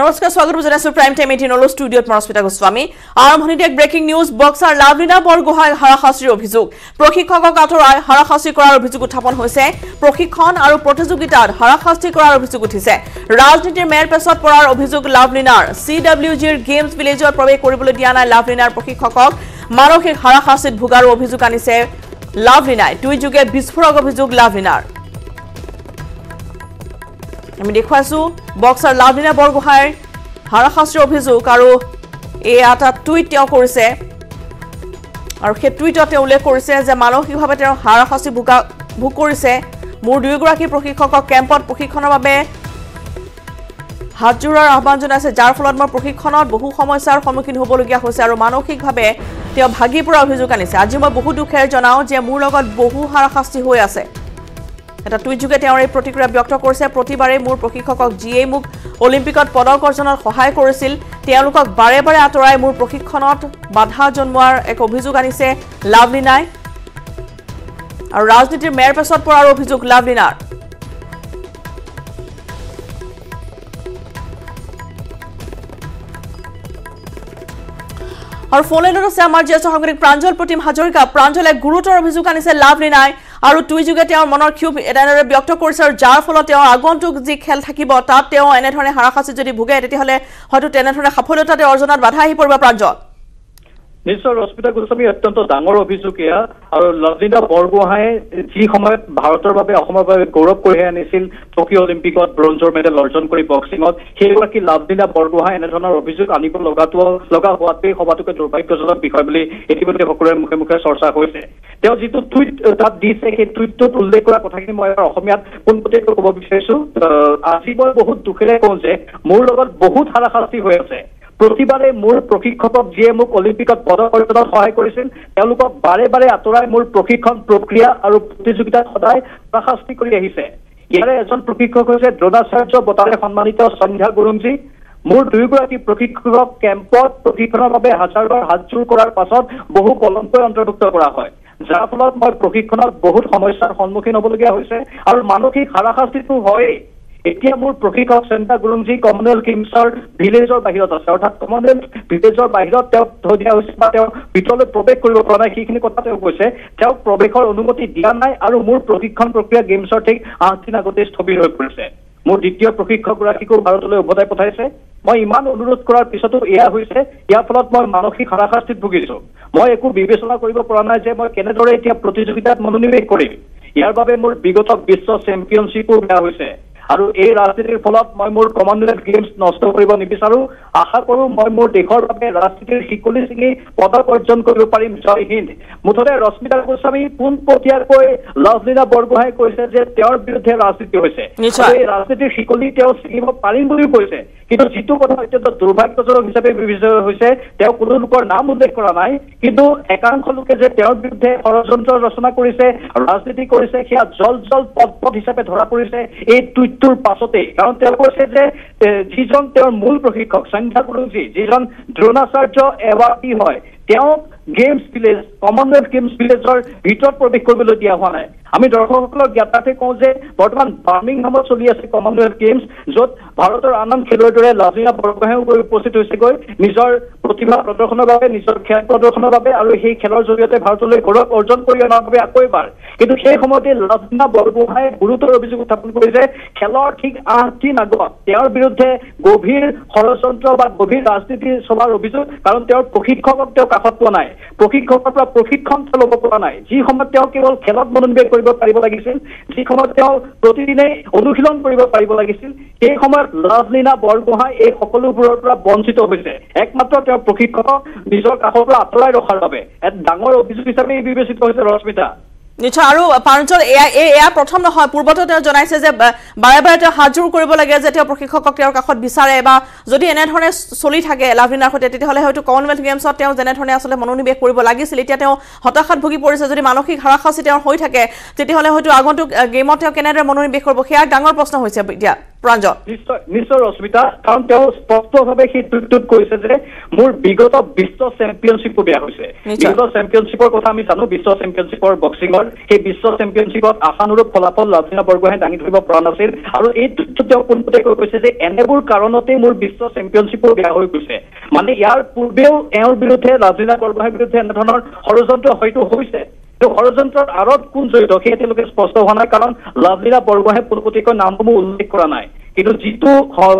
নমস্কাৰ স্বাগতম জনাইছো প্ৰাইম টাইম এইটিনলৈ ষ্টুডিঅ'ত মৰস্মিতা গোস্বামী। আৰম্ভণিতে এক breaking news boxer Lovlina Borgohain হাৰাশাস্তিৰ অভিযোগ। প্ৰশিক্ষকক আঁতৰাই হাৰাশাস্তি কৰাৰ অভিযোগ উত্থাপন হৈছে। প্ৰশিক্ষণ আৰু প্ৰতিযোগিতাত হাৰাশাস্তি কৰাৰ অভিযোগ উঠিছে। ৰাজনীতিৰ মেৰ পেচত পৰাৰ অভিযোগ লাভলীনাৰ। চি ডাব্লিউ জিৰ গেমছ ভিলেজত প্ৰৱেশ কৰিবলৈ দিয়া নাই লাভলীনাৰ প্ৰশিক্ষকক। মানসিক হাৰাশাস্তিত ভোগাৰো অভিযোগ আনিছে লাভলীনাই। টুইটযোগে বিস্ফোৰক অভিযোগ লাভলীনাৰ। আমি দেখুৱাইছো বক্সাৰ লাভলীনা বৰগোহাঁইৰ হাৰাশাস্তিৰ অভিযোগ আৰু এই এটা টুইট তেওঁ কৰিছে। আৰু সেই টুইটত তেওঁ উল্লেখ কৰিছে যে মানসিকভাৱে তেওঁ হাৰাশাস্তি ভোগা ভোগ কৰিছে। মোৰ দুয়োগৰাকী প্ৰশিক্ষকক কেম্পত প্ৰশিক্ষণৰ বাবে হাতযোৰাৰ আহ্বান জনাইছে যাৰ ফলত মই প্ৰশিক্ষণত বহু সমস্যাৰ সন্মুখীন হ'বলগীয়া হৈছে আৰু মানসিকভাৱে তেওঁ ভাগি পৰা অভিযোগ আনিছে। আজি মই বহু দুখেৰে জনাওঁ যে মোৰ লগত বহু হাৰাশাস্তি হৈ আছে। এটা টুইটযোগে তেওঁৰ এই প্ৰতিক্ৰিয়া ব্যক্ত কৰিছে। প্ৰতিবাৰে মোৰ প্ৰশিক্ষকক যিয়েই মোক অলিম্পিকত পদক অৰ্জনত সহায় কৰিছিল তেওঁলোকক বাৰে বাৰে আঁতৰাই মোৰ প্ৰশিক্ষণত বাধা জন্মোৱাৰ এক অভিযোগ আনিছে লাভলীনাই আৰু ৰাজনীতিৰ মেৰ পেচত পৰাৰ অভিযোগ লাভলীনাৰ আৰু ফোন লাইনত আছে আমাৰ জ্যেষ্ঠ সাংবাদিক প্ৰাঞ্জল প্ৰতিম হাজৰিকা। প্ৰাঞ্জলে গুৰুতৰ অভিযোগ আনিছে লাভলীনাই আৰু টুইযোগে তেওঁৰ মনৰ ক্ষোভ এনেদৰে ব্যক্ত কৰিছে আৰু যাৰ ফলত তেওঁৰ আগন্তুক যি খেল থাকিব তাত তেওঁ এনেধৰণে হাৰাশাস্তি যদি ভোগে তেতিয়াহ'লে হয়তো তেনেধৰণে সফলতা তেওঁ অৰ্জনত বাধা আহি পৰিব প্ৰাঞ্জল নিশ্চয় ৰশ্মিতা গোস্বামী অত্যন্ত ডাঙৰ অভিযোগ এয়া। আৰু লভলীনা বৰগোহাঁয়ে যি সময়ত ভাৰতৰ বাবে অসমৰ বাবে গৌৰৱ কঢ়িয়াই আনিছিল টকিঅ' অলিম্পিকত ব্ৰঞ্জৰ মেডেল অৰ্জন কৰি বক্সিঙত সেইগৰাকী লাভলীনা বৰগোহাঁই এনেধৰণৰ অভিযোগ আনিব লগাটো লগা হোৱাটোৱেই সবাতোকে দুৰ্ভাগ্যজনক বিষয় বুলি ইতিমধ্যে সকলোৰে মুখে মুখে চৰ্চা হৈছে। তেওঁ যিটো টুইট তাত দিছে সেই টুইটটোত উল্লেখ কৰা কথাখিনি মই এবাৰ অসমীয়াত পোনপটীয়াকৈ ক'ব বিচাৰিছো। আজি মই বহুত দুখেৰে কওঁ যে মোৰ লগত বহুত হাৰাশাস্তি হৈ আছে। প্ৰতিবাৰে মোৰ প্ৰশিক্ষকক যিয়ে মোক অলিম্পিকত পদক অৰ্জনত সহায় কৰিছিল তেওঁলোকক বাৰে বাৰে আঁতৰাই মোৰ প্ৰশিক্ষণ প্ৰক্ৰিয়া আৰু প্ৰতিযোগিতাত সদায় হাৰাশাস্তি কৰি আহিছে। ইয়াৰে এজন প্ৰশিক্ষক হৈছে দ্ৰোণাচাৰ্য বঁটাৰে সন্মানিত সন্ধ্যা গুৰুংজী মোৰ দুয়োগৰাকী প্ৰশিক্ষকক কেম্পত প্ৰশিক্ষণৰ বাবে হাজাৰবাৰ হাতযোৰ কৰাৰ পাছত বহু পলমকৈ অন্তৰ্ভুক্ত কৰা হয় যাৰ ফলত মই প্ৰশিক্ষণত বহুত সমস্যাৰ সন্মুখীন হ'বলগীয়া হৈছে আৰু মানসিক হাৰাশাস্তিটো হয়েই। এতিয়া মোৰ প্ৰশিক্ষক চেণ্টা গুৰুংজী কমনৱেলথ গেমছৰ ভিলেজৰ বাহিৰত আছে। অৰ্থাৎ কমনৱেলথ ভিলেজৰ বাহিৰত তেওঁক থৈ দিয়া হৈছে বা তেওঁ ভিতৰলৈ প্ৰৱেশ কৰিব পৰা নাই সেইখিনি কথা তেওঁ কৈছে। তেওঁক প্ৰৱেশৰ অনুমতি দিয়া নাই আৰু মোৰ প্ৰশিক্ষণ প্ৰক্ৰিয়া গেমছৰ ঠিক আঠদিন আগতে স্থবিৰ হৈ পৰিছে। মোৰ দ্বিতীয় প্ৰশিক্ষকগৰাকীকো ভাৰতলৈ উভতাই পঠাইছে। মই ইমান অনুৰোধ কৰাৰ পিছতো এয়া হৈছে ইয়াৰ ফলত মই মানসিক হাৰাশাস্তিত ভুগিছো। মই একো বিবেচনা কৰিব পৰা নাই যে মই কেনেদৰে এতিয়া প্ৰতিযোগিতাত মনোনিৱেশ কৰিম। ইয়াৰ বাবে মোৰ বিগত বিশ্ব চেম্পিয়নশ্বিপো বেয়া হৈছে। আৰু এই ৰাজনীতিৰ ফলত মই মোৰ কমনৱেলথ গেমছ নষ্ট কৰিব নিবিচাৰো। আশা কৰো মই মোৰ দেশৰ বাবে ৰাজনীতিৰ শিকলি ছিঙি পদক অৰ্জন কৰিব পাৰিম। জয় হিন্দ। মুঠতে ৰশ্মিতা গোস্বামী পোনপটীয়াকৈ লভলীনা বৰগোহাঁই কৈছে যে তেওঁৰ বিৰুদ্ধে ৰাজনীতি হৈছে। এই ৰাজনীতিৰ শিকলি তেওঁ ছিঙিব পাৰিম বুলিও কৈছে। কিন্তু যিটো কথা অত্যন্ত দুৰ্ভাগ্যজনক হিচাপে বিবেচিত হৈছে তেওঁ কোনো লোকৰ নাম উল্লেখ কৰা নাই কিন্তু একাংশ লোকে যে তেওঁৰ বিৰুদ্ধে ষড়যন্ত্ৰ ৰচনা কৰিছে ৰাজনীতি কৰিছে সেয়া জল জল পদ পদ হিচাপে ধৰা পৰিছে এই টুইটটোৰ পাছতেই। কাৰণ তেওঁ কৈছে যে যিজন তেওঁৰ মূল প্ৰশিক্ষক সন্ধ্যা গুৰুজী যিজন দ্ৰোণাচাৰ্য এৱাৰ্ডী হয় তেওঁক গেমছ ভিলেজ কমনৱেলথ গেমছ ভিলেজৰ ভিতৰত প্ৰৱেশ কৰিবলৈ দিয়া হোৱা নাই। আমি দৰ্শকসকলক জ্ঞাতাৰ্থে কওঁ যে বৰ্তমান বাৰ্মিংহামত চলি আছে কমনৱেলথ গেমছ য'ত ভাৰতৰ আন আন খেলুৱৈৰ দৰে লাভলীনা বৰগোহাঁইও গৈ উপস্থিত হৈছেগৈ। নিজৰ প্ৰতিভা প্ৰদৰ্শনৰ বাবে নিজৰ খেল প্ৰদৰ্শনৰ বাবে আৰু সেই খেলৰ জৰিয়তে ভাৰতলৈ গৌৰৱ অৰ্জন কৰি অনাৰ বাবে আকৌ এবাৰ। কিন্তু সেই সময়তে লাভলীনা বৰগোহাঁই গুৰুতৰ অভিযোগ উত্থাপন কৰিছে খেলৰ ঠিক আঠ দিন আগত তেওঁৰ বিৰুদ্ধে গভীৰ ষড়যন্ত্ৰ বা গভীৰ ৰাজনীতি চলাৰ অভিযোগ কাৰণ তেওঁৰ প্ৰশিক্ষকক তেওঁ কাষত পোৱা নাই। প্ৰশিক্ষকৰ পৰা প্ৰশিক্ষণ ল'ব পৰা নাই। যি সময়ত তেওঁ কেৱল খেলত মনোনিৱেশ কৰিব পাৰিব লাগিছিল যি সময়ত তেওঁ প্ৰতিদিনে অনুশীলন কৰিব পাৰিব লাগিছিল সেই সময়ত লাভলীনা বৰগোহাঁই এই সকলোবোৰৰ পৰা বঞ্চিত হৈছে। একমাত্ৰ তেওঁৰ প্ৰশিক্ষকক নিজৰ কাষৰ পৰা আঁতৰাই ৰখাৰ বাবে। এক ডাঙৰ অভিযোগ হিচাপে বিবেচিত হৈছে ৰশ্মিতা। নিশ্চয় আৰু পাৰঞ্চল এয়া এয়া প্ৰথম নহয় পূৰ্বতে তেওঁ জনাইছে যে বাৰে বাৰে তেওঁ হাতযোৰ কৰিব লাগে যে তেওঁ প্ৰশিক্ষকক তেওঁৰ কাষত বিচাৰে বা যদি এনেধৰণে চলি থাকে লাভলীনাৰ সৈতে তেতিয়াহ'লে হয়তো কমনৱেলথ গেমছত তেওঁ যেনেধৰণে আচলতে মনোনিৱেশ কৰিব লাগিছিল এতিয়া তেওঁ হতাশাত ভুগি পৰিছে যদি মানসিক হাৰাশাস্তি তেওঁৰ হৈ থাকে তেতিয়াহ'লে হয়তো আগন্তুক গেমত তেওঁ কেনেদৰে মনোনিৱেশ কৰিব সেয়া ডাঙৰ প্ৰশ্ন হৈছে এতিয়া প্ৰাঞ্জল নিশ্চয় নিশ্চয় ৰশ্মিতা কাৰণ তেওঁ স্পষ্টভাৱে সেই টুইটটোত কৈছে যে মোৰ বিগত বিশ্ব চেম্পিয়নশ্বিপো বেয়া হৈছে। বিগত চেম্পিয়নশ্বিপৰ কথা আমি জানো বিশ্ব চেম্পিয়নশ্বিপৰ বক্সিঙৰ সেই বিশ্ব চেম্পিয়নশ্বিপত আশানুৰূপ ফলাফল লাভলীনা বৰগোহাঁই দাঙি ধৰিব পৰা নাছিল। আৰু এই টুইটটোত তেওঁ পোনপটীয়াকৈ কৈছে যে এনেবোৰ কাৰণতেই মোৰ বিশ্ব চেম্পিয়নশ্বিপো বেয়া হৈ গৈছে। মানে ইয়াৰ পূৰ্বেও এওঁৰ বিৰুদ্ধে লাভলীনা বৰগোহাঁইৰ বিৰুদ্ধে এনেধৰণৰ ষড়যন্ত্ৰ হয়তো হৈছে। ষড়যন্ত্ৰৰ আঁৰত কোন জড়িত সেয়া তেওঁলোকে স্পষ্ট হোৱা নাই। কাৰণ লাভলীনা বৰগোহাঁই পোনপটীয়াকৈ নামসমূহ উল্লেখ কৰা নাই। কিন্তু যিটো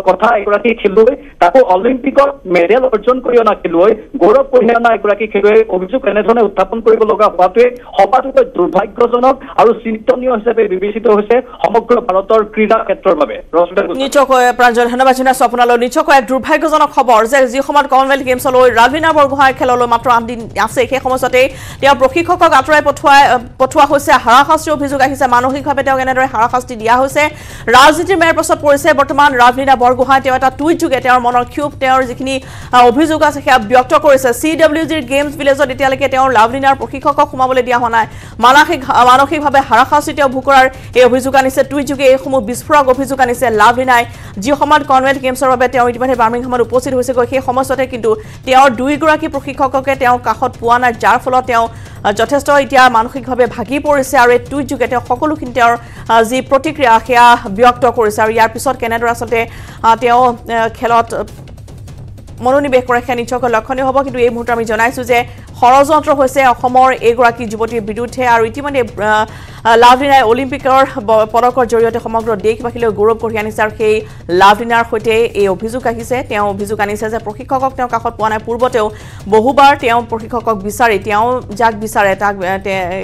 কথা এগৰাকী খেলুৱৈ তাকো অলিম্পিকত মেডেল অৰ্জন কৰি অনা খেলুৱৈ গৌৰৱ কঢ়িয়াই অনা এগৰাকী খেলুৱৈৰ অভিযোগ এনেধৰণে উত্থাপন কৰিব লগা হোৱাটোৱে সবাতোকৈ দুৰ্ভাগ্যজনক আৰু চিন্তনীয় হিচাপে বিবেচিত হৈছে সমগ্ৰ ভাৰতৰ ক্ৰীড়া ক্ষেত্ৰৰ বাবে। নিশ্চয়কৈ প্ৰাঞ্জল ধন্যবাদ জনাইছো আপোনালৈ নিশ্চয়কৈ এক দুৰ্ভাগ্যজনক খবৰ যে যি সময়ত কমনৱেলথ গেমছলৈ ৰাভিনা বৰগোহাঁই খেললৈ মাত্ৰ আঠ দিন আছে সেই সময়ছোৱাতেই তেওঁ প্ৰশিক্ষকক আঁতৰাই পঠোৱাই পঠোৱা হৈছে হাৰাশাস্তিৰ অভিযোগ আহিছে মানসিকভাৱে তেওঁক এনেদৰে হাৰাশাস্তি দিয়া হৈছে ৰাজনীতিৰ মেৰ পাছত পৰিছে বৰ্তমান ৰাভিনা বৰগোহাঁই তেওঁ এটা টুইট যোগে তেওঁৰ মনৰ ক্ষোভ তেওঁৰ যিখিনি অভিযোগ আছে সেয়া ব্যক্ত কৰিছে। চি ডব্লিউ জিৰ গেমছ ভিলেজত এতিয়ালৈকে তেওঁ লাভলীনাৰ প্ৰশিক্ষকক সোমাবলৈ দিয়া হোৱা নাই। মানসিক মানসিকভাৱে হাৰাশাস্তি তেওঁ ভোগ কৰাৰ এই অভিযোগ আনিছে। টুইট যোগে এইসমূহ বিস্ফোৰক অভিযোগ আনিছে লাভলীনাই। যি সময়ত কনৱেলথ গেমছৰ বাবে তেওঁ ইতিমধ্যে বাৰ্মিংহামত উপস্থিত হৈছেগৈ সেই সময়ছোৱাতে কিন্তু তেওঁৰ দুয়োগৰাকী প্ৰশিক্ষককে তেওঁ কাষত পোৱা নাই যাৰ ফলত তেওঁ যথেষ্ট এতিয়া মানসিকভাৱে ভাগি পৰিছে। আৰু এই টুইট যোগে তেওঁ সকলোখিনি তেওঁৰ যি প্ৰতিক্ৰিয়া সেয়া ব্যক্ত কৰিছে। আৰু ইয়াৰ পিছত কেনেদৰে আচলতে তেওঁ খেলত মনোনিৱেশ কৰে সেয়া নিশ্চয়কৈ লক্ষণীয় হ'ব। কিন্তু এই মুহূৰ্তত আমি জনাইছোঁ যে ষড়যন্ত্ৰ হৈছে অসমৰ এইগৰাকী যুৱতীৰ বিৰুদ্ধে আৰু ইতিমধ্যে লাভলীনাই অলিম্পিকৰ পদকৰ জৰিয়তে সমগ্ৰ দেশবাসীলৈ গৌৰৱ কঢ়িয়াই আনিছে আৰু সেই লাভলীনাৰ সৈতে এই অভিযোগ আহিছে। তেওঁ অভিযোগ আনিছে যে প্ৰশিক্ষকক তেওঁ কাষত পোৱা নাই। পূৰ্বতেও বহুবাৰ তেওঁ প্ৰশিক্ষকক বিচাৰি তেওঁ যাক বিচাৰে তাক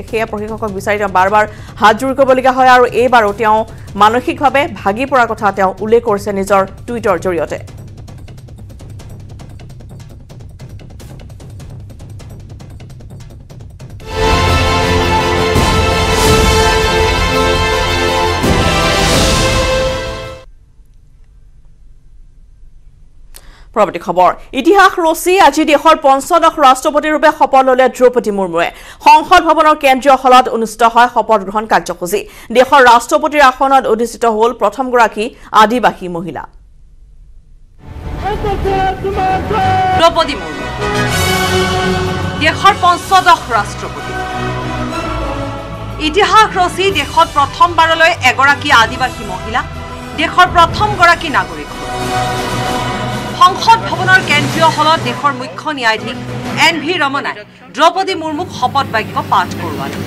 সেয়া প্ৰশিক্ষকক বিচাৰি তেওঁ বাৰ বাৰ হাত জোৰ কৰিবলগীয়া হয় আৰু এইবাৰো তেওঁ মানসিকভাৱে ভাগি পৰাৰ কথা তেওঁ উল্লেখ কৰিছে নিজৰ টুইটৰ জৰিয়তে। পৰৱৰ্তী খবৰ। ইতিহাস ৰচি আজি দেশৰ পঞ্চদশ ৰাষ্ট্ৰপতিৰ ৰূপে শপত ল'লে দ্ৰৌপদী মুৰ্মুৱে। সংসদ ভৱনৰ কেন্দ্ৰীয় হলত অনুষ্ঠিত হয় শপত গ্ৰহণ কাৰ্যসূচী। দেশৰ ৰাষ্ট্ৰপতিৰ আসনত অধিষ্ঠিত হ'ল প্ৰথমগৰাকী আদিবাসী মহিলা। দ্ৰৌপদী মুৰ্মু। দেশৰ পঞ্চদশ ৰাষ্ট্ৰপতি। ইতিহাস ৰচি দেশত প্ৰথমবাৰলৈ এগৰাকী আদিবাসী মহিলা দেশৰ প্ৰথমগৰাকী নাগৰিক। সংসদ ভৱনৰ কেন্দ্ৰীয় হলত দেশৰ মুখ্য ন্যায়াধীশ এন ভি ৰমনাই দ্ৰৌপদী মুৰ্মুক শপত বাক্য পাঠ কৰোৱালে।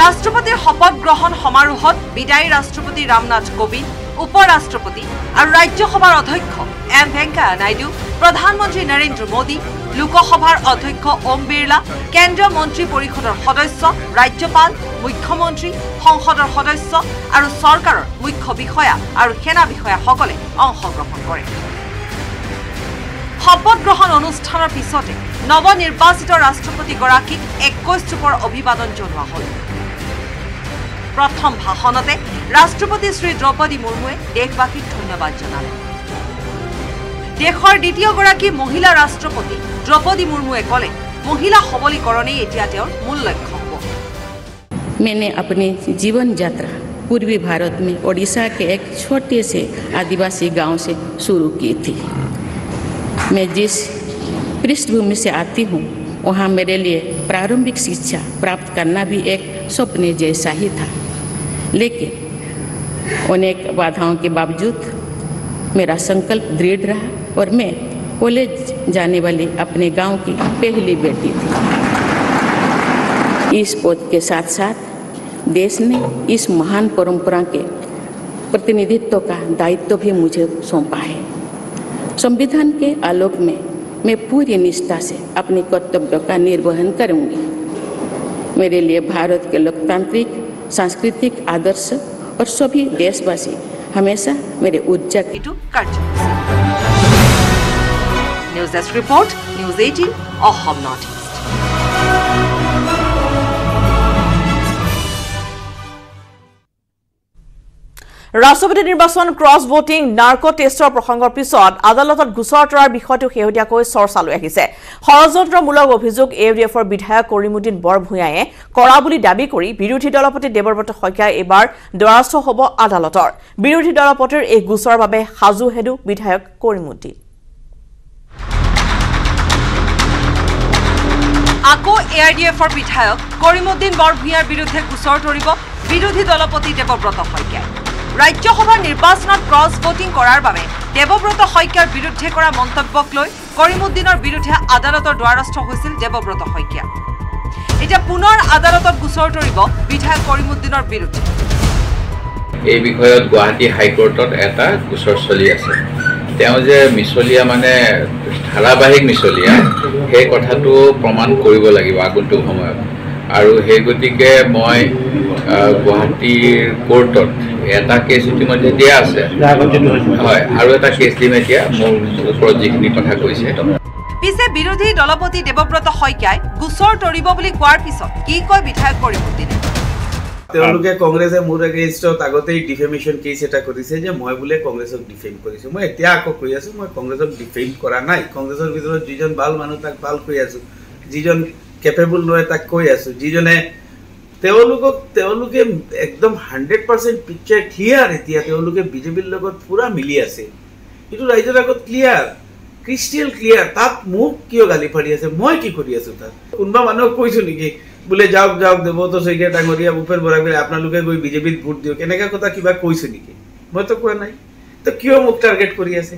ৰাষ্ট্ৰপতিৰ শপত গ্ৰহণ সমাৰোহত বিদায়ী ৰাষ্ট্ৰপতি ৰামনাথ কোবিন্দ উপ ৰাষ্ট্ৰপতি আৰু ৰাজ্যসভাৰ অধ্যক্ষ এম ভেংকায়া নাইডু প্ৰধানমন্ত্ৰী নৰেন্দ্ৰ মোদী লোকসভাৰ অধ্যক্ষ ওম বিৰলা কেন্দ্ৰীয় মন্ত্ৰী পৰিষদৰ সদস্য ৰাজ্যপাল মুখ্যমন্ত্ৰী সংসদৰ সদস্য আৰু চৰকাৰৰ মুখ্য বিষয়া আৰু সেনা বিষয়াসকলে অংশগ্ৰহণ কৰে। শপত গ্ৰহণ অনুষ্ঠানৰ পিছতে নৱনিৰ্বাচিত ৰাষ্ট্ৰপতিগৰাকীক একৈশ চুকৰ অভিবাদন জনোৱা হ'ল। প্ৰথম ভাষণতে ৰাষ্ট্ৰপতি শ্ৰী দ্ৰৌপদী মুৰ্মুৱে দেশবাসীক ধন্যবাদ জনালে দেশৰ দ্বিতীয়গৰাকী মহিলা ৰাষ্ট্ৰপতি দ্ৰৌপদী মুৰ্মুৱে ক'লে মহিলা সবলীকৰণেই এতিয়া তেওঁৰ মূল লক্ষ্য হ'ব मैंने अपनी जीवन यात्रा पूर्वी भारत में ओडिशा के एक छोटे से आदिवासी गांव से शुरू की थी मैं जिस पृष्ठभूमि से आती हूँ वहाँ मेरे लिए प्रारंभिक शिक्षा प्राप्त करना भी एक स्वप्न जैसा ही था लेकिन अनेक बाधाओं के बावजूद मेरा संकल्प दृढ़ रहा और मैं कॉलेज जाने वाली अपने गाँव की पहली बेटी थी। इस पद के साथ साथ देश ने इस महान परंपरा के प्रतिनिधित्व का दायित्व भी मुझे सौंपा है। संविधान के आलोक में मैं पूरी निष्ठा से अपने कर्तव्यों का निर्वहन करूँगी। मेरे लिए भारत के लोकतांत्रिक सांस्कृतिक आदर्श और सभी देशवासी हमेशा मेरे ऊर्जा की news desk report news eighteen और हम नॉट ৰাষ্ট্ৰপতি নিৰ্বাচন ক্ৰছ ভোটিং নাৰ্ক টেষ্টৰ প্ৰসংগৰ পিছত আদালতত গোচৰ তৰাৰ বিষয়টো শেহতীয়াকৈ চৰ্চালৈ আহিছে। ষড়যন্ত্ৰমূলক অভিযোগ এ ডি এফৰ বিধায়ক কৰিমুদ্দিন বৰভূঞায়ে কৰা বুলি দাবী কৰি বিৰোধী দলপতি দেৱব্ৰত শইকীয়াই এইবাৰ দ্বাৰস্থ হ'ব আদালতৰ। বিৰোধী দলপতিৰ এই গোচৰৰ বাবে সাজু হেদু বিধায়ক কৰিমুদ্দিন আকৌ এ আই ডি এফৰ বিধায়ক কৰিমুদ্দিন বৰভূঞাৰ বিৰুদ্ধে গোচৰ তৰিব বিৰোধী দলপতি দেৱব্ৰত শইকীয়াই। ৰাজ্যসভাৰ নিৰ্বাচনত ক্ৰছ ভোটিং কৰাৰ বাবে দেৱব্ৰত শইকীয়াৰ বিৰুদ্ধে কৰা মন্তব্যক লৈ কৰিমুদ্দিনৰ বিৰুদ্ধে আদালতৰ দ্বাৰস্থ হৈছিল দেৱব্ৰত শইকীয়া। এতিয়া পুনৰ আদালতত গোচৰ তৰিব বিধায়ক কৰিমুদ্দিনৰ বিৰুদ্ধে। এই বিষয়ত গুৱাহাটী হাইকোৰ্টত এটা গোচৰ চলি আছে। তেওঁ যে মিছলীয়া মানে ধাৰাবাহিক মিছলীয়া সেই কথাটো প্ৰমাণ কৰিব লাগিব আগন্তুক সময়ত। আৰু সেই গতিকে মই গুৱাহাটীৰ কোৰ্টত এটা কেছ ইতিমধ্যে দিয়া আছে হয় আৰু এটা কেছ দিম এতিয়া মোৰ ওপৰত যিখিনি কথা কৈছে পিছে বিৰোধী দলপতি দেৱব্ৰত শইকীয়াই গোচৰ তৰিব বুলি কোৱাৰ পিছত কি কয় বিধায়ক কৰিমুদ্দিনে তেওঁলোকে কংগ্ৰেছে মোৰ এগেইনষ্টত আগতেই ডিফেমেশ্যন কেছ এটা কৰিছে যে মই বোলে কংগ্ৰেছক ডিফেম কৰিছোঁ। মই এতিয়া আকৌ কৈ আছোঁ মই কংগ্ৰেছক ডিফেম কৰা নাই। কংগ্ৰেছৰ ভিতৰত যিজন ভাল মানুহ তাক ভাল কৈ আছোঁ। যিজন কেপেবল নহয় তাক কৈ আছোঁ। যিজনে তেওঁলোকক তেওঁলোকে একদম হাণ্ড্ৰেড পাৰ্চেণ্ট পিকচাৰ ক্লিয়াৰ এতিয়া তেওঁলোকে বিজেপিৰ লগত পূৰা মিলি আছে। এইটো ৰাইজৰ আগত ক্লিয়াৰ ক্ৰিষ্টেল ক্লিয়াৰ তাত মোক কিয় গালি পাৰি আছে মই কি কৰি আছোঁ তাত? কোনোবা মানুহক কৈছোঁ নেকি বোলে যাওক যাওক দেৱত শইকীয়া ডাঙৰীয়া ভূপেন বৰা বোলে আপোনালোকে গৈ বিজেপিত ভোট দিয়ক এনেকুৱা কথা কিবা কৈছোঁ নেকি? মইতো কোৱা নাই। তো কিয় মোক টাৰ্গেট কৰি আছে?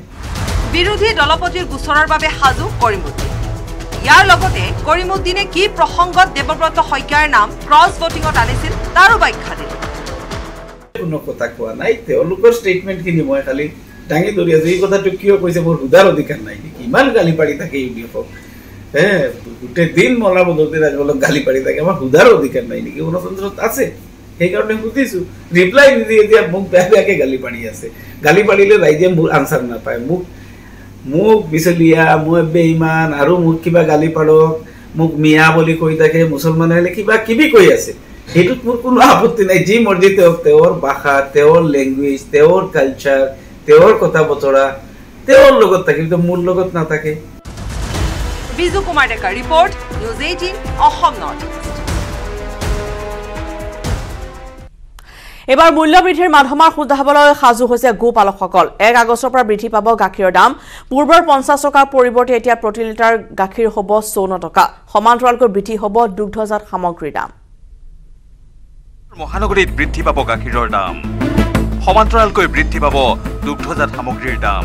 বিৰোধী দলপতিৰ গোচৰৰ বাবে সাজু কৰিমুদ্দিন ইয়াৰ লগতে কৰিমুদ্দিনে কি প্ৰসংগত দেৱব্ৰত শইকীয়াৰ নাম ক্ৰছ ভোটিঙত আনিছিল তাৰো ব্যাখ্যা দিলে। কোনো কথা কোৱা নাই তেওঁলোকৰ ষ্টেটমেণ্টখিনি মই খালি দাঙি ধৰি আছোঁ। এই কথাটো কিয় কৈছে মোৰ সোধাৰ অধিকাৰ নাই নেকি? ইমান গালি পাৰি থাকে ইউ ডি এফক হে গোটেই দিন মলা বদলতে ৰাজবলক গালি পাৰি থাকে। আমাৰ সোধাৰ অধিকাৰ নাই নেকি? গণতন্ত্ৰত আছে। সেইকাৰণে সুধিছোঁ। ৰিপ্লাই নিদি এতিয়া মোক বেয়া বেয়াকৈ গালি পাৰি আছে। গালি পাৰিলে ৰাইজে মোৰ আনচাৰ নাপায়। মোক মোক বিচলীয়া মই বেইমান আৰু মোক কিবা গালি পাৰক মোক মিয়া বুলি কৈ থাকে মুছলমান আহিলে কিবা কিবি কৈ আছে। সেইটোত মোৰ কোনো আপত্তি নাই যি মৰ্জি তেওঁক তেওঁৰ ভাষা তেওঁৰ লেংগুৱেজ তেওঁৰ কালচাৰ তেওঁৰ কথা বতৰা তেওঁৰ লগত থাকে কিন্তু মোৰ লগত নাথাকে। বিজু কুমাৰ ডেকাৰ report news eighteen Assam north east এইবাৰ মূল্যবৃদ্ধিৰ মাধমাৰ শুধাবলৈ সাজু হৈছে গোপালকসকল। এক আগষ্টৰ পৰা বৃদ্ধি পাব গাখীৰৰ দাম। পূৰ্বৰ পঞ্চাছ টকাৰ পৰিৱৰ্তে এতিয়া প্ৰতি লিটাৰ গাখীৰ হ'ব চৌৱন্ন টকা। সমান্তৰালকৈ বৃদ্ধি হ'ব দুগ্ধজাত সামগ্ৰীৰ দাম। মহানগৰীত বৃদ্ধি পাব গাখীৰৰ দাম। সমান্তৰালকৈ বৃদ্ধি পাব দুগ্ধজাত সামগ্ৰীৰ দাম।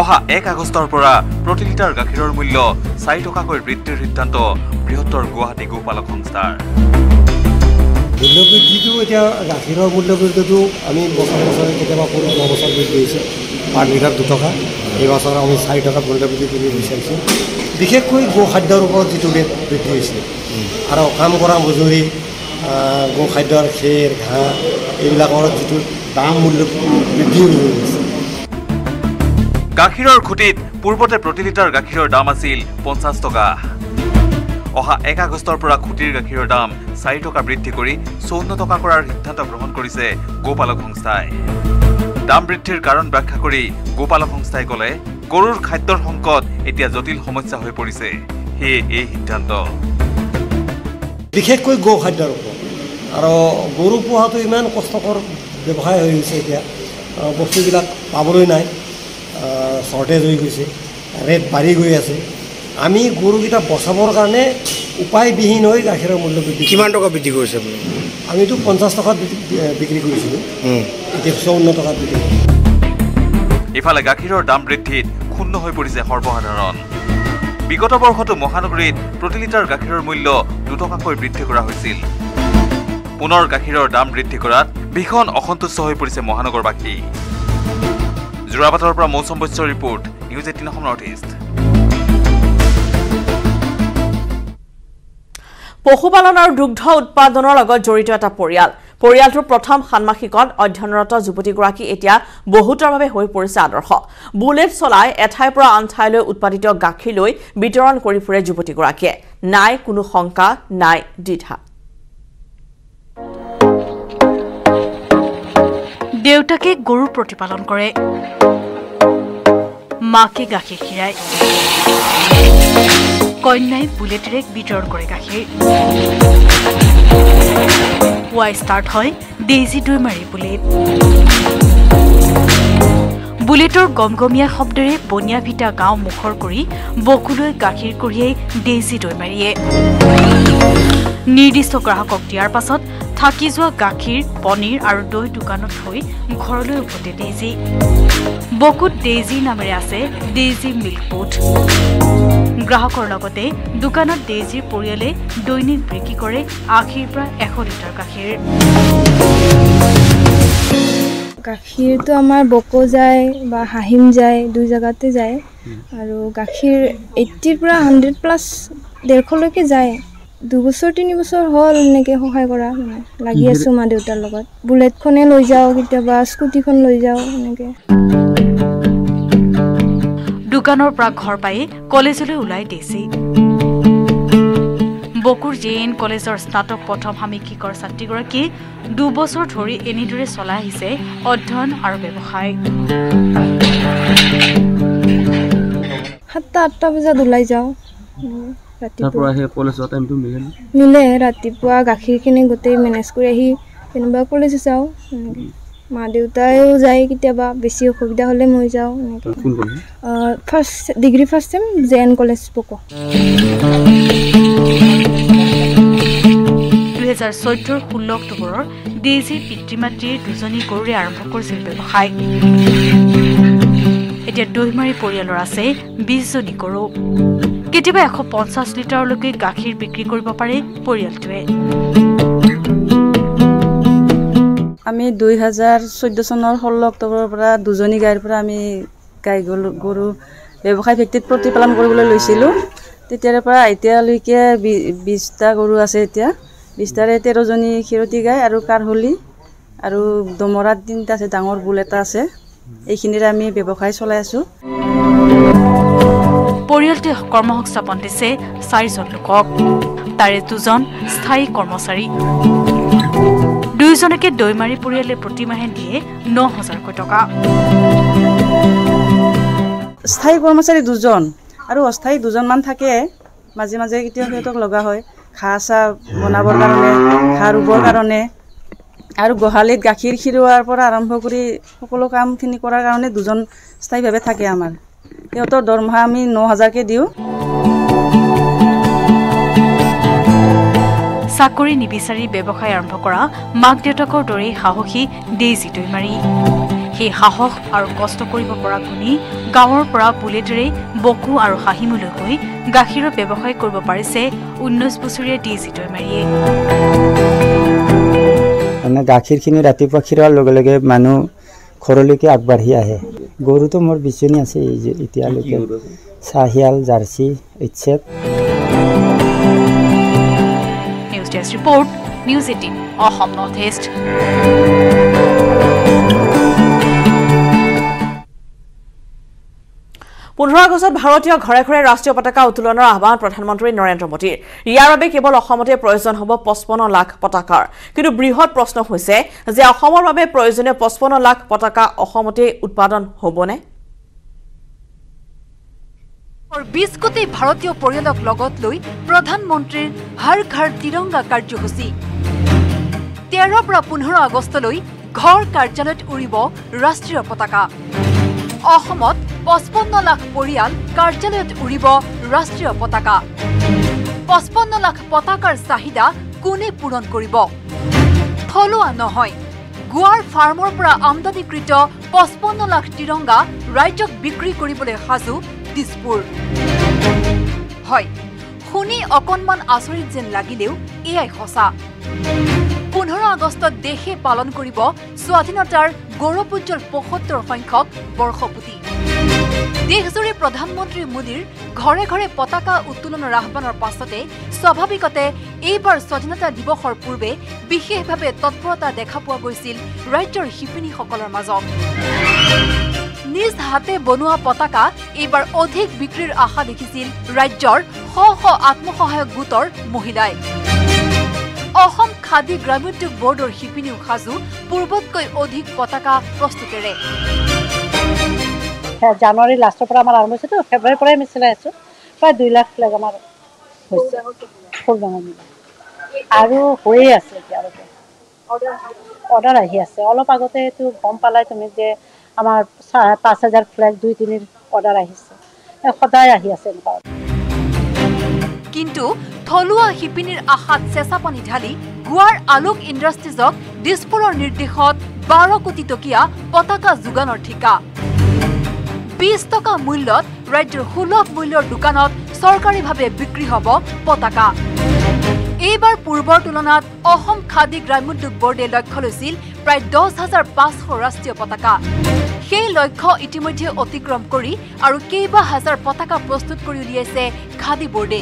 অহা এক আগষ্টৰ পৰা প্ৰতি লিটাৰ গাখীৰৰ মূল্য চাৰি টকাকৈ বৃদ্ধিৰ সিদ্ধান্ত বৃহত্তৰ গুৱাহাটী গোপালক সংস্থাৰ। মূল্যবৃদ্ধিটো এতিয়া গাখীৰৰ মূল্যবৃদ্ধিটো আমি বছৰ বছৰে কেতিয়াবা কৰোঁ যোৱা বছৰ বৃদ্ধি হৈছে পাৰ লিটাৰ দুটকা এইবছৰ আমি চাৰি টকা মূল্যবৃদ্ধি কৰিব বিচাৰিছোঁ বিশেষকৈ গো খাদ্যৰ ওপৰত যিটো ৰেট বৃদ্ধি হৈছে। আৰু কাম কৰা মজুৰি গো খাদ্যৰ খেৰ ঘাঁহ এইবিলাকৰ যিটো দাম মূল্য বৃদ্ধি হৈ গৈছে। গাখীৰৰ খুঁটিত পূৰ্বতে প্ৰতি লিটাৰ গাখীৰৰ দাম আছিল পঞ্চাছ টকা। অহা এক আগষ্টৰ পৰা খুঁটিৰ গাখীৰৰ দাম চাৰি টকা বৃদ্ধি কৰি চৌৱন্ন টকা কৰাৰ সিদ্ধান্ত গ্ৰহণ কৰিছে গোপালক সংস্থাই। দাম বৃদ্ধিৰ কাৰণ ব্যাখ্যা কৰি গোপালক সংস্থাই ক'লে গৰুৰ খাদ্যৰ সংকট এতিয়া জটিল সমস্যা হৈ পৰিছে সেয়ে এই সিদ্ধান্ত। বিশেষকৈ গো খাদ্যৰ ওপৰত। আৰু গৰু পোহাটো ইমান কষ্টকৰ ব্যৱসায় হৈ গৈছে এতিয়া। বস্তুবিলাক পাবলৈ নাই। শ্বৰ্টেজ হৈ গৈছে। ৰেট বাঢ়ি গৈ আছে। আমি গৰুকেইটা বচাবৰ কাৰণে উপায়বিহীন হৈ গাখীৰৰ মূল্য বৃদ্ধি কিমান টকা বৃদ্ধি কৰিছে আপুনি? আমিতো পঞ্চাছ টকাত বিক্ৰী- কৰিছিলোঁ। এতিয়া চৌৱন্ন টকাত বিক্ৰী কৰিছোঁ ইফালে গাখীৰৰ দাম বৃদ্ধিত ক্ষুণ্ণ হৈ পৰিছে সৰ্বসাধাৰণ। বিগত বৰ্ষতো মহানগৰীত প্ৰতি লিটাৰ গাখীৰৰ মূল্য দুটকাকৈ বৃদ্ধি কৰা হৈছিল। পুনৰ গাখীৰৰ দাম বৃদ্ধি কৰাত ভীষণ অসন্তুষ্ট হৈ পৰিছে মহানগৰবাসী। যোৰাবাটৰ পৰা মৌচম বৈশ্যৰ report news eighteen Assam north east. পশুপালন আৰু দুগ্ধ উৎপাদনৰ লগত জড়িত এটা পৰিয়াল। পৰিয়ালটোৰ প্ৰথম ষান্মাসিকত অধ্যয়নৰত যুৱতীগৰাকী এতিয়া বহুতৰ বাবে হৈ পৰিছে আদৰ্শ। বুলেট চলাই এঠাইৰ পৰা আন ঠাইলৈ উৎপাদিত গাখীৰ লৈ বিতৰণ কৰি ফুৰে যুৱতীগৰাকীয়ে। নাই কোনো শংকা নাই দ্বিধা। দেউতাকে গৰু প্ৰতিপালন কৰে। মাকে গাখীৰ খীৰায় কন্যাই বুলেটেৰে বিতৰণ কৰে গাখীৰ। পুৱাই ষ্টাৰ্ট হয় ডেইজি দৈমাৰী বুলেট। বুলেটৰ গমগমীয়া শব্দৰে বনিয়া ভিটা গাঁও মুখৰ কৰি বকুলৈ গাখীৰ কঢ়িয়াই ডেইজি দৈমাৰীয়ে নিৰ্দিষ্ট গ্ৰাহকক দিয়াৰ পাছত থাকি যোৱা গাখীৰ পনীৰ আৰু দৈ দোকানত থৈ ঘৰলৈ উভতে ডেইজি। বকুত ডেইজি নামেৰে আছে ডেইজি মিল্ক বুথ গ্ৰাহকৰ লগতে দোকানত ডেইজিৰ পৰিয়ালে দৈনিক বিক্ৰী কৰে আশীৰ পৰা এশ লিটাৰ গাখীৰ। গাখীৰটো আমাৰ বকো যায় বা হাহিম যায় দুই জেগাতে যায়। আৰু গাখীৰ এইট্টিৰ পৰা হাণ্ড্ৰেড প্লাছ ডেৰশলৈকে যায়। দুবছৰ তিনি বছৰ হ'ল এনেকৈ সহায় কৰা মানে লাগি আছোঁ মা দেউতাৰ লগত। বুলেটখনে লৈ যাওঁ কেতিয়াবা স্কুটিখন লৈ যাওঁ এনেকৈ। দোকানৰ পৰা ঘৰ পায়েই কলেজলৈ ওলাই ডেইজি বকুৰ জে এন কলেজৰ স্নাতক প্ৰথম সাময়িকৰ ছাত্ৰীগৰাকীয়ে দুবছৰ ধৰি এনেদৰে চলাই আহিছে অধ্যয়ন আৰু ব্যৱসায়। সাতটা আঠটা বজাত ওলাই যাওঁ। ৰাতিপুৱা। মিলে ৰাতিপুৱা গাখীৰখিনি গোটেই মেনেজ কৰি আহি কেনিবা কলেজ যাওঁ। এনেকৈ মা দেউতাইও যায় কেতিয়াবা বেছি অসুবিধা হ'লে মই যাওঁ এনেকৈ। First degree first time J N college Poco দুহেজাৰ চৈধ্যৰ ষোল্ল অক্টোবৰৰ ডেইজিৰ পিতৃ মাতৃৰ দুজনী গৰুৰে আৰম্ভ কৰিছিল ব্যৱসায়। এতিয়া দৈমাৰী পৰিয়ালৰ আছে বিশজনী গৰু। কেতিয়াবা এশ পঞ্চাছ লিটাৰলৈকে গাখীৰ বিক্ৰী কৰিব পাৰে পৰিয়ালটোৱে। আমি দুই হাজাৰ চৈধ্য চনৰ ষোল্ল অক্টোবৰৰ পৰা দুজনী গাইৰ পৰা আমি গাই গৰু গৰু ব্যৱসায় ভিত্তিত প্ৰতিপালন কৰিবলৈ লৈছিলোঁ। তেতিয়াৰে পৰা এতিয়ালৈকে বিছটা গৰু আছে এতিয়া। বিছটাৰে তেৰজনী ক্ষীৰতী গাই আৰু কাৰহলি আৰু দমৰাত তিনিটা আছে ডাঙৰ বুল এটা আছে। এইখিনিৰে আমি ব্যৱসায় চলাই আছোঁ। পৰিয়ালটোৱে কৰ্মসংস্থাপন দিছে চাৰিজন লোকক। তাৰে দুজন স্থায়ী কৰ্মচাৰী। দুয়োজনকে দৈমাৰী পৰিয়ালে প্ৰতিমাহে দিয়ে ন হাজাৰকৈ টকা। স্থায়ী কৰ্মচাৰী দুজন আৰু অস্থায়ী দুজনমান থাকে। মাজে মাজে কেতিয়াবা সিহঁতক লগা হয়। ঘাঁহ চাহ বনাবৰ কাৰণে ঘাঁহ ৰুবৰ কাৰণে। আৰু গোহালিত গাখীৰ খিৰোৱাৰ পৰা আৰম্ভ কৰি সকলো কামখিনি কৰাৰ কাৰণে দুজন স্থায়ীভাৱে থাকে আমাৰ। সিহঁতৰ দৰমহা আমি ন হাজাৰকৈ দিওঁ। চাকৰি নিবিচাৰি ব্যৱসায় আৰম্ভ কৰা মাক দেউতাকৰ দৰেই সাহসী ডেইজি দৈমাৰী। সেই সাহস আৰু কষ্ট কৰিব পৰা গুণী গাঁৱৰ পৰা বুলেটেৰে বকু আৰু হাঁহিমলৈ গৈ গাখীৰৰ ব্যৱসায় কৰিব পাৰিছে ঊনৈছ বছৰীয়া ডেইজি দৈমাৰীয়ে। মানে গাখীৰখিনি ৰাতিপুৱা খীৰোৱাৰ লগে লগে মানুহ ঘৰলৈকে আগবাঢ়ি আহে। গৰুটো মোৰ বিচনী আছে এই যে এতিয়ালৈকে। চাহিয়াল jersey H F news desk report news eighteen Assam north east পোন্ধৰ আগষ্টত ভাৰতীয় ঘৰে ঘৰে ৰাষ্ট্ৰীয় পতাকা উত্তোলনৰ আহ্বান প্ৰধানমন্ত্ৰী নৰেন্দ্ৰ মোদীৰ। ইয়াৰ বাবে কেৱল অসমতে প্ৰয়োজন হ'ব পঁচপন্ন লাখ পতাকাৰ। কিন্তু বৃহৎ প্ৰশ্ন হৈছে যে অসমৰ বাবে প্ৰয়োজনীয় পঁচপন্ন লাখ পতাকা অসমতে উৎপাদন হ'বনে? বিশ কোটি ভাৰতীয় পৰিয়ালক লগত লৈ প্ৰধানমন্ত্ৰীৰ হৰ ঘৰ তিৰংগা কাৰ্যসূচী। তেৰৰ পৰা পোন্ধৰ আগষ্টলৈ ঘৰ কাৰ্যালয়ত উৰিব ৰাষ্ট্ৰীয় পতাকা। অসমত পঁচপন্ন লাখ পৰিয়াল কাৰ্যালয়ত উৰিব ৰাষ্ট্ৰীয় পতাকা। পঁচপন্ন লাখ পতাকাৰ চাহিদা কোনে পূৰণ কৰিব? থলুৱা নহয়। গোৱাৰ ফাৰ্মৰ পৰা আমদানিকৃত পঁচপন্ন লাখ তিৰংগা ৰাজ্যক বিক্ৰী কৰিবলৈ সাজু দিছপুৰ। হয় শুনি অকণমান আচৰিত যেন লাগিলেও এয়াই সঁচা। পোন্ধৰ আগষ্টত দেশে পালন কৰিব স্বাধীনতাৰ গৌৰৱোজ্জ্বল পঁসত্তৰ সংখ্যক বৰ্ষপূৰ্তি দেশজুৰি প্ৰধানমন্ত্ৰী মোদীৰ ঘৰে ঘৰে পতাকা উত্তোলনৰ আহ্বানৰ পাছতে স্বাভাৱিকতে এইবাৰ স্বাধীনতা দিৱসৰ পূৰ্বে বিশেষভাৱে তৎপৰতা দেখা পোৱা গৈছিল ৰাজ্যৰ শিপিনীসকলৰ মাজত। নিজ হাতে বনোৱা পতাকা এইবাৰ অধিক বিক্ৰীৰ আশা দেখিছিল ৰাজ্যৰ শ শ আত্মসহায়ক গোটৰ মহিলাই। অসম খাদী গ্ৰামোদ্যোগ বৰ্ডৰ শিপিনীও সাজু পূৰ্বতকৈ অধিক পতাকা প্ৰস্তুতেৰে। জানুৱাৰী লাষ্টৰ পৰা আমাৰ আৰম্ভ হৈছেতো ফেব্ৰুৱাৰীৰ পৰাই আমি চিলাই আছোঁ প্ৰায় দুই লাখ ফ্লেগ আমাৰ হৈছে ফুল ডাঙৰ আৰু হৈয়ে আছে এতিয়ালৈকে অৰ্ডাৰ আহি আছে। অলপ আগতে এইটো গম পালাই তুমি যে আমাৰ পাঁচ হাজাৰ ফ্লেগ দুই তিনিৰ অৰ্ডাৰ আহিছে সদায় আহি আছে এনেকুৱা। কিন্তু থলুৱা শিপিনীৰ আশাত চেঁচা পানী ঢালি গোৱাৰ আলোক ইণ্ডাষ্ট্ৰিজক দিছপুৰৰ নিৰ্দেশত বাৰ কোটি টকীয়া পতাকা যোগানৰ ঠিকা। বিশ টকা মূল্যত ৰাজ্যৰ সুলভ মূল্যৰ দোকানত চৰকাৰীভাৱে বিক্ৰী হ'ব পতাকা। এইবাৰ পূৰ্বৰ তুলনাত অসম খাদী গ্ৰামোদ্যোগ বৰ্ডে লক্ষ্য লৈছিল প্ৰায় দহ হাজাৰ পাঁচশ ৰাষ্ট্ৰীয় পতাকা। সেই লক্ষ্য ইতিমধ্যে অতিক্ৰম কৰি আৰু কেইবা হাজাৰ পতাকা প্ৰস্তুত কৰি উলিয়াইছে খাদী বৰ্ডে।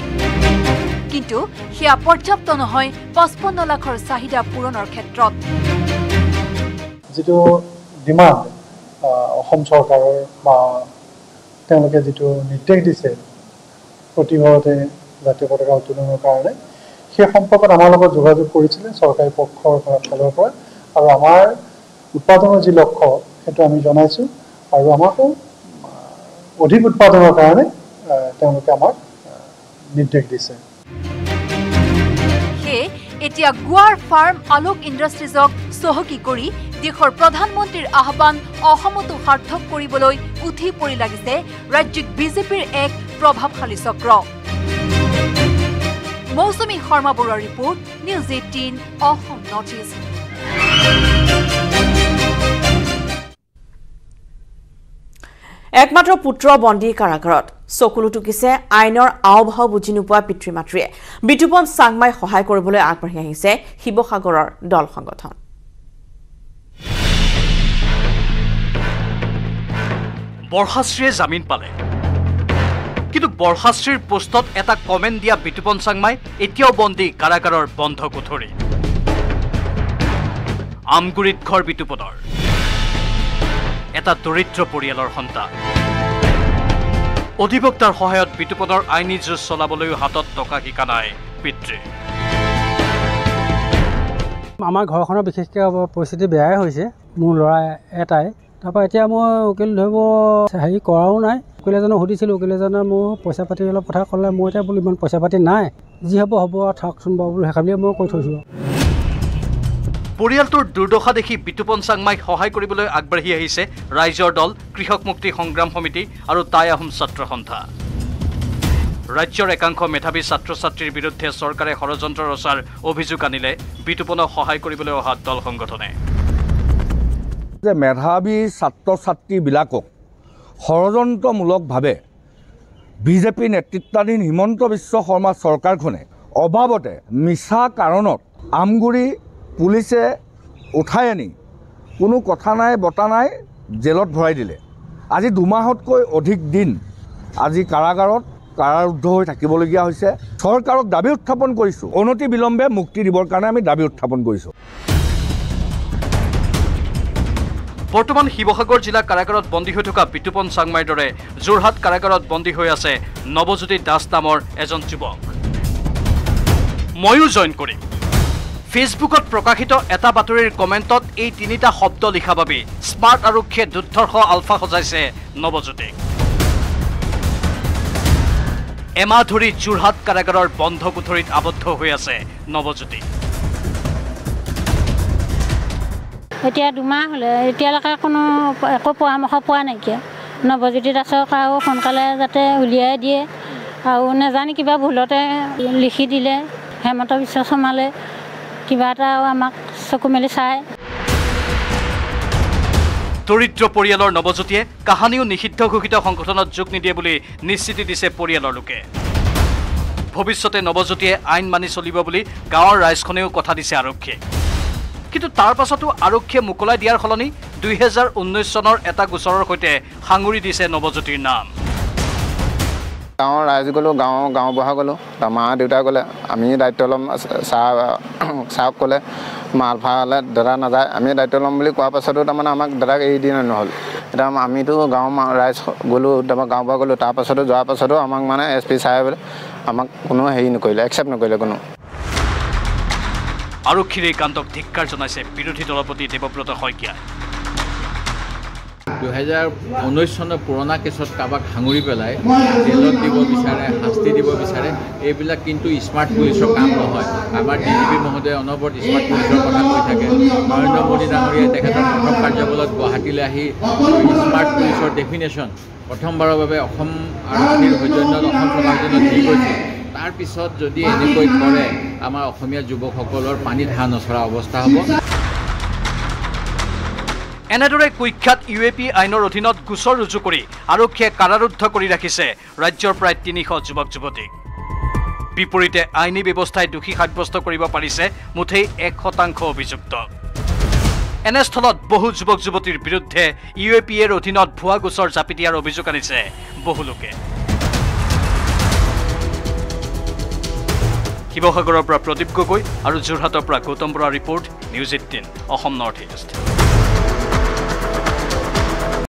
কিন্তু সেয়া পৰ্যাপ্ত নহয় পঁচপন্ন লাখৰ চাহিদা পূৰণৰ ক্ষেত্ৰত। যিটো ডিমাণ্ড অসম চৰকাৰৰ বা তেওঁলোকে যিটো নিৰ্দেশ দিছে প্ৰতি ঘৰতে জাতীয় পতাকা উত্তোলনৰ কাৰণে সেই সম্পৰ্কত আমাৰ লগত যোগাযোগ কৰিছিলে চৰকাৰী পক্ষৰ পৰা- ফালৰ পৰা আৰু আমাৰ উৎপাদনৰ যি লক্ষ্য সেইটো আমি জনাইছোঁ আৰু আমাকো অধিক উৎপাদনৰ কাৰণে তেওঁলোকে আমাক নিৰ্দেশ দিছে। এতিয়া গোৱাৰ ফাৰ্ম আলোক ইণ্ডাষ্ট্ৰিজক চহকী কৰি দেশৰ প্ৰধানমন্ত্ৰীৰ আহ্বান অসমতো সাৰ্থক কৰিবলৈ উঠি পৰি লাগিছে ৰাজ্যিক বিজেপিৰ এক প্ৰভাৱশালী চক্ৰ। মৌচুমী শৰ্মা বৰুৱাৰ report news eighteen Assam north east. একমাত্ৰ পুত্ৰ বন্দী কাৰাগাৰত চকুলো টুকিছে আইনৰ আও ভাও বুজি নোপোৱা পিতৃ মাতৃয়ে বিতুপন চাংমাই সহায় কৰিবলৈ আগবাঢ়ি আহিছে শিৱসাগৰৰ দল সংগঠন। বৰ্ষাশ্ৰীয়ে জামিন পালে। কিন্তু বৰ্ষাশ্ৰীৰ পোষ্টত এটা কমেণ্ট দিয়া বিতুপন চাংমাই এতিয়াও বন্দী কাৰাগাৰৰ বন্ধ কোঠৰী আমগুৰিত ঘৰ বিতুপনৰ। এটা দৰিদ্ৰ পৰিয়ালৰ সন্তান। অধিবক্তাৰ সহায়ত বিতুপনৰ আইনী যুঁজ চলাবলৈও হাতত টকা শিকা নাই পিতৃ। আমাৰ ঘৰখনৰ বিশেষকৈ পৰিস্থিতি বেয়াই হৈছে মোৰ ল'ৰা এটাই। তাৰপৰা এতিয়া মই উকিল ধৰিব হেৰি কৰাও নাই উকিল এজনক সুধিছিলোঁ উকিল এজনে মোৰ পইচা পাতি অলপ কথা ক'লে মই এতিয়া বোলো ইমান পইচা পাতি নাই যি হ'ব হ'ব থাকচোন বাৰু বোলো সেইকাৰণে মই কৈ থৈছোঁ। পৰিয়ালটোৰ দুৰ্দশা দেখি বিতুপন চাংমাইক সহায় কৰিবলৈ আগবাঢ়ি আহিছে ৰাইজৰ দল কৃষক মুক্তি সংগ্ৰাম সমিতি আৰু টাই আহোম ছাত্ৰ সন্থা। ৰাজ্যৰ একাংশ মেধাৱী ছাত্ৰ ছাত্ৰীৰ বিৰুদ্ধে চৰকাৰে ষড়যন্ত্ৰ ৰচাৰ অভিযোগ আনিলে বিতুপনক সহায় কৰিবলৈ অহা দল সংগঠনে। যে মেধাৱী ছাত্ৰ ছাত্ৰীবিলাকক ষড়যন্ত্ৰমূলকভাৱে বিজেপি নেতৃত্বাধীন হিমন্ত বিশ্ব শৰ্মা চৰকাৰখনে অভাৱতে মিছা কাৰণত আমগুৰি পুলিচে উঠাই আনি কোনো কথা নাই বতা নাই জেলত ভৰাই দিলে। আজি দুমাহতকৈ অধিক দিন আজি কাৰাগাৰত কাৰাৰুদ্ধ হৈ থাকিবলগীয়া হৈছে। চৰকাৰক দাবী উত্থাপন কৰিছোঁ। অনতি বিলম্বে মুক্তি দিবৰ কাৰণে আমি দাবী উত্থাপন কৰিছোঁ। বৰ্তমান শিৱসাগৰ জিলা কাৰাগাৰত বন্দী হৈ থকা বিতুপন চাংমাইৰ দৰে যোৰহাট কাৰাগাৰত বন্দী হৈ আছে নৱজ্যোতি দাস নামৰ এজন যুৱক। ময়ো জইন কৰিম। ফেচবুকত প্ৰকাশিত এটা বাতৰিৰ কমেণ্টত এই তিনিটা শব্দ লিখা বাবে স্মাৰ্ট আৰক্ষীয়ে দুৰ্ধৰ্ষ আলফা সজাইছে নৱজ্যোতিক এমাহ ধৰি যোৰহাট কাৰাগাৰৰ বন্ধ কোঠৰীত আবদ্ধ হৈ আছে নৱজ্যোতি। এতিয়া দুমাহ হ'লে এতিয়ালৈকে কোনো একো পৰামৰ্শ পোৱা নাইকিয়া। নৱজ্যোতি দাসক আৰু সোনকালে যাতে উলিয়াই দিয়ে। আৰু নেজানি কিবা ভুলতে লিখি দিলে হেমন্ত বিশ্ব শৰ্মালে কিবা এটা আৰু আমাক চকু মেলি চায় দৰিদ্ৰ পৰিয়ালৰ নৱজ্যোতিয়ে কাহানিও নিষিদ্ধ ঘোষিত সংগঠনত যোগ নিদিয়ে বুলি নিশ্চিতি দিছে পৰিয়ালৰ লোকে। ভৱিষ্যতে নৱজ্যোতিয়ে আইন মানি চলিব বুলি গাঁৱৰ ৰাইজখনেও কথা দিছে আৰক্ষীয়ে। কিন্তু তাৰ পাছতো আৰক্ষীয়ে মোকলাই দিয়াৰ সলনি দুহেজাৰ ঊনৈছ চনৰ এটা গোচৰৰ সৈতে সাঙুৰি দিছে নৱজ্যোতিৰ নাম। গাঁৱৰ ৰাইজ গ'লোঁ গাঁৱৰ গাঁওবুঢ়া গ'লোঁ। তাৰ মা দেউতা গ'লে আমি দায়িত্ব ল'ম চাহ চাহক ক'লে মা আলফালে দাদা নাযায়। আমি দায়িত্ব ল'ম বুলি কোৱাৰ পাছতো তাৰমানে আমাক দাদাক এৰি দিয়ে নহ'ল। এতিয়া আমিতো গাঁৱৰ ৰাইজ গ'লোঁ তাৰপৰা গাঁওবুঢ়া গ'লোঁ। তাৰ পাছতো যোৱাৰ পাছতো আমাক মানে এছ পি চাহেবে আমাক কোনো হেৰি নকৰিলে একচেপ্ট নকৰিলে কোনো। আৰক্ষীৰ এই কাণ্ডক ধিক্কাৰ জনাইছে বিৰোধী দলপতি দেৱব্ৰত শইকীয়াই। দুহেজাৰ ঊনৈছ চনৰ পুৰণা কেছত কাৰোবাক সাঙুৰি পেলাই জেলত দিব বিচাৰে শাস্তি দিব বিচাৰে এইবিলাক কিন্তু স্মাৰ্ট পুলিচৰ কাম নহয়। আমাৰ ডি জি পি মহোদয়ে অনবৰত স্মাৰ্ট পুলিচৰ কথা কৈ থাকে। নৰেন্দ্ৰ মোদী ডাঙৰীয়াই তেখেতৰ প্ৰথম কাৰ্যবলত গুৱাহাটীলৈ আহি স্মাৰ্ট পুলিচৰ ডেফিনেশ্যন প্ৰথমবাৰৰ বাবে অসম আৰক্ষীৰ সৌজন্যত অসম সমাজত দি গৈছে। তাৰপিছত যদি এনেকৈ কৰে আমাৰ অসমীয়া যুৱকসকলৰ পানী ধাৰ নচৰা অৱস্থা হ'ব। এনেদৰে কুখ্যাত ইউ এ পি আইনৰ অধীনত গোচৰ ৰুজু কৰি আৰক্ষীয়ে কাৰাৰুদ্ধ কৰি ৰাখিছে ৰাজ্যৰ প্ৰায় তিনিশ যুৱক যুৱতীক বিপৰীতে আইনী ব্যৱস্থাই দোষী সাব্যস্ত কৰিব পাৰিছে মুঠেই এক শতাংশ অভিযুক্ত। এনেস্থলত বহু যুৱক যুৱতীৰ বিৰুদ্ধে ইউ এ পি এৰ অধীনত ভুৱা গোচৰ জাপি দিয়াৰ অভিযোগ আনিছে বহু লোকে। শিৱসাগৰৰ পৰা প্ৰদীপ গগৈ আৰু যোৰহাটৰ পৰা Gautam Bora report news eighteen Assam north east.